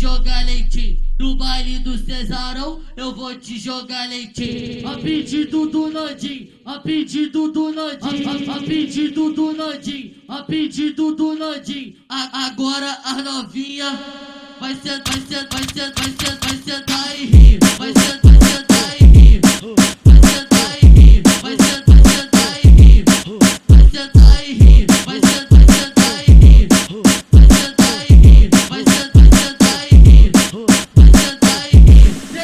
jogar leitinho. No baile do Cesarão, eu vou te jogar leitinho. A pedido do Nandinho, a pedido do Nandinho, a, a, a pedido do Nandinho, a pedido do Nandinho. A, agora as novinha vai ser, vai ser, vai ser, vai ser, vai sentar e rir. Vai ser, vai sentar e rir.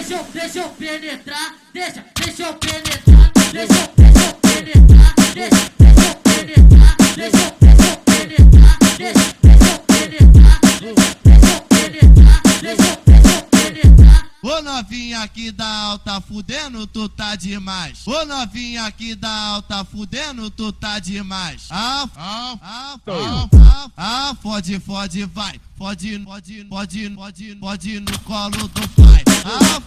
Deixa eu, deixa eu penetrar. Deixa, deixa eu penetrar. Deixa eu, deixa eu penetrar. Deixa, deixa eu penetrar. Deixa eu, deixa eu penetrar. Deixa, deixa eu penetrar. Deixa eu penetrar. Deixa eu, deixa eu penetrar. Ô novinha aqui da alta fudendo, tu tá demais. Ô novinha aqui da alta fudendo, tu tá demais. Ah, ah, ah, ah, ah, ah, fode, fode, vai. Fode, fode, fode, fode, fode no colo do pai. Ah,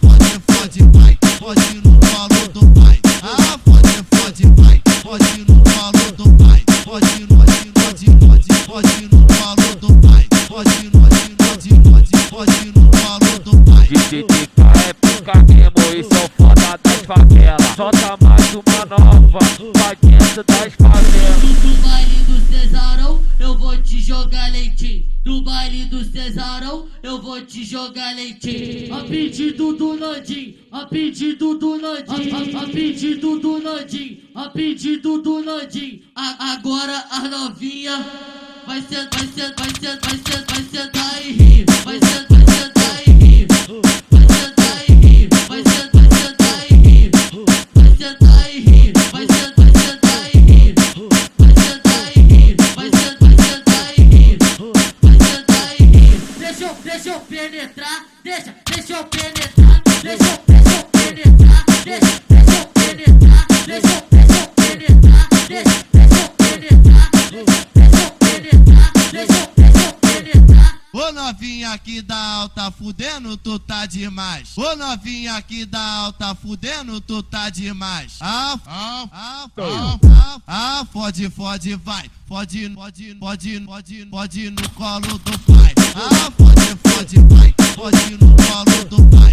Solta mais uma nova, pra dentro das favelas. No baile do Cesarão, eu vou te jogar leitinho. No baile do Cesarão, eu vou te jogar leitinho. A pedido do Nandinho, a pedido do Nandinho, a, a, a pedido do Nandinho, a pedido do Nandinho. A, agora as novinha vai ser, vai ser, vai ser, vai sentar e rir. Ô novinha aqui da alta fudendo, tu tá demais. Ô novinha aqui da alta fudendo, tu tá demais. Ah, ah, ah, ah, ah, fode, fode, vai. Fode, fode, fode, fode, fode no colo do pai. Ah, fode, fode, vai. Fode no colo do pai.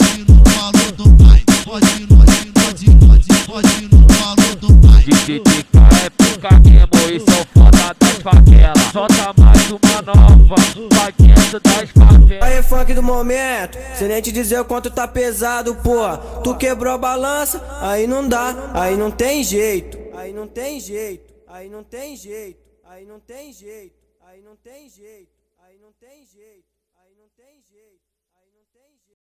Fode, fode no colo do pai. Fode, fode, fode, fode, fode no colo do pai. DJ TK é pica mesmo, esse é o foda das favelas. Solta mais uma nova, pra dentro das favelas. Aí, funk do momento, sem nem te dizer o quanto tá pesado, pô. Tu quebrou a balança, aí não dá, aí não tem jeito. Aí não tem jeito, aí não tem jeito, aí não tem jeito, aí não tem jeito, aí não tem jeito, aí não tem jeito.